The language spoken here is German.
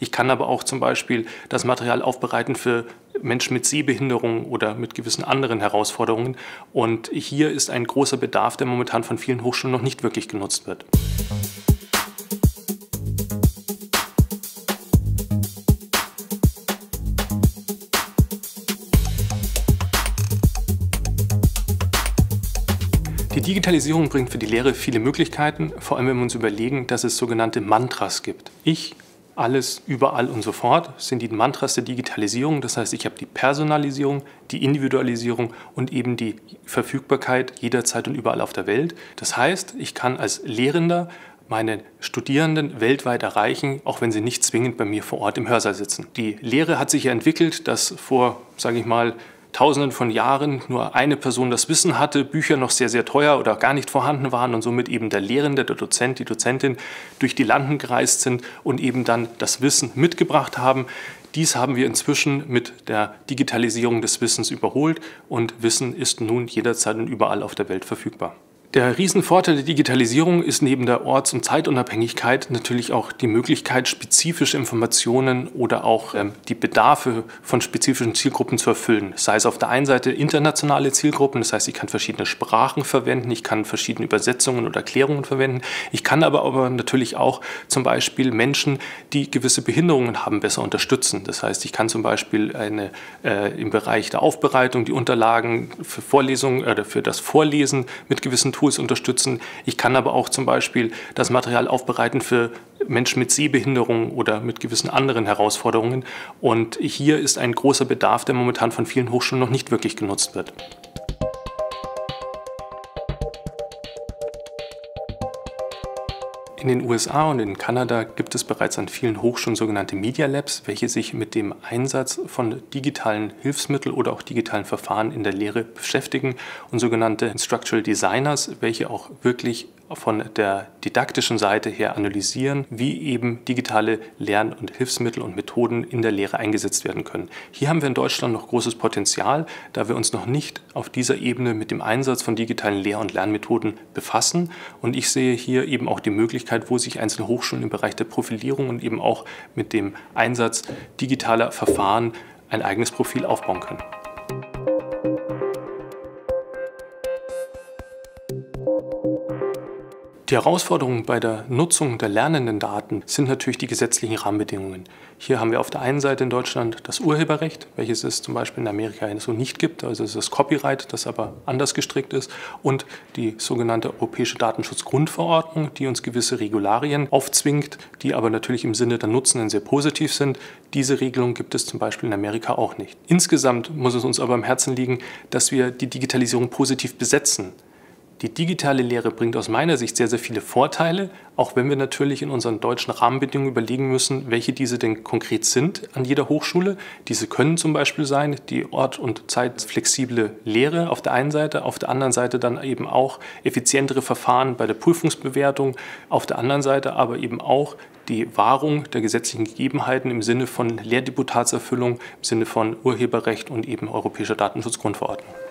Ich kann aber auch zum Beispiel das Material aufbereiten für Menschen mit Sehbehinderung oder mit gewissen anderen Herausforderungen. Und hier ist ein großer Bedarf, der momentan von vielen Hochschulen noch nicht wirklich genutzt wird. Die Digitalisierung bringt für die Lehre viele Möglichkeiten, vor allem wenn wir uns überlegen, dass es sogenannte Mantras gibt. Ich, alles, überall und so fort sind die Mantras der Digitalisierung. Das heißt, ich habe die Personalisierung, die Individualisierung und eben die Verfügbarkeit jederzeit und überall auf der Welt. Das heißt, ich kann als Lehrender meine Studierenden weltweit erreichen, auch wenn sie nicht zwingend bei mir vor Ort im Hörsaal sitzen. Die Lehre hat sich ja entwickelt, dass vor, sage ich mal, Tausenden von Jahren nur eine Person das Wissen hatte, Bücher noch sehr, sehr teuer oder gar nicht vorhanden waren und somit eben der Lehrende, der Dozent, die Dozentin durch die Landen gereist sind und eben dann das Wissen mitgebracht haben. Dies haben wir inzwischen mit der Digitalisierung des Wissens überholt und Wissen ist nun jederzeit und überall auf der Welt verfügbar. Der Riesenvorteil der Digitalisierung ist neben der Orts- und Zeitunabhängigkeit natürlich auch die Möglichkeit, spezifische Informationen oder auch ähm, die Bedarfe von spezifischen Zielgruppen zu erfüllen. Sei es auf der einen Seite internationale Zielgruppen, das heißt, ich kann verschiedene Sprachen verwenden, ich kann verschiedene Übersetzungen oder Erklärungen verwenden. Ich kann aber, aber natürlich auch zum Beispiel Menschen, die gewisse Behinderungen haben, besser unterstützen. Das heißt, ich kann zum Beispiel eine, äh, im Bereich der Aufbereitung die Unterlagen für Vorlesungen oder für das Vorlesen mit gewissen Tools unterstützen. Ich kann aber auch zum Beispiel das Material aufbereiten für Menschen mit Sehbehinderung oder mit gewissen anderen Herausforderungen. Und hier ist ein großer Bedarf, der momentan von vielen Hochschulen noch nicht wirklich genutzt wird. In den USA und in Kanada gibt es bereits an vielen Hochschulen sogenannte Media Labs, welche sich mit dem Einsatz von digitalen Hilfsmitteln oder auch digitalen Verfahren in der Lehre beschäftigen. Und sogenannte Instructional Designers, welche auch wirklich von der didaktischen Seite her analysieren, wie eben digitale Lern- und Hilfsmittel und Methoden in der Lehre eingesetzt werden können. Hier haben wir in Deutschland noch großes Potenzial, da wir uns noch nicht auf dieser Ebene mit dem Einsatz von digitalen Lehr- und Lernmethoden befassen. Und ich sehe hier eben auch die Möglichkeit, wo sich einzelne Hochschulen im Bereich der Profilierung und eben auch mit dem Einsatz digitaler Verfahren ein eigenes Profil aufbauen können. Die Herausforderungen bei der Nutzung der lernenden Daten sind natürlich die gesetzlichen Rahmenbedingungen. Hier haben wir auf der einen Seite in Deutschland das Urheberrecht, welches es zum Beispiel in Amerika so nicht gibt, also es ist das Copyright, das aber anders gestrickt ist, und die sogenannte Europäische Datenschutzgrundverordnung, die uns gewisse Regularien aufzwingt, die aber natürlich im Sinne der Nutzenden sehr positiv sind. Diese Regelung gibt es zum Beispiel in Amerika auch nicht. Insgesamt muss es uns aber am Herzen liegen, dass wir die Digitalisierung positiv besetzen. Die digitale Lehre bringt aus meiner Sicht sehr, sehr viele Vorteile, auch wenn wir natürlich in unseren deutschen Rahmenbedingungen überlegen müssen, welche diese denn konkret sind an jeder Hochschule. Diese können zum Beispiel sein, die ort- und zeitflexible Lehre auf der einen Seite, auf der anderen Seite dann eben auch effizientere Verfahren bei der Prüfungsbewertung, auf der anderen Seite aber eben auch die Wahrung der gesetzlichen Gegebenheiten im Sinne von Lehrdeputatserfüllung, im Sinne von Urheberrecht und eben europäischer Datenschutzgrundverordnung.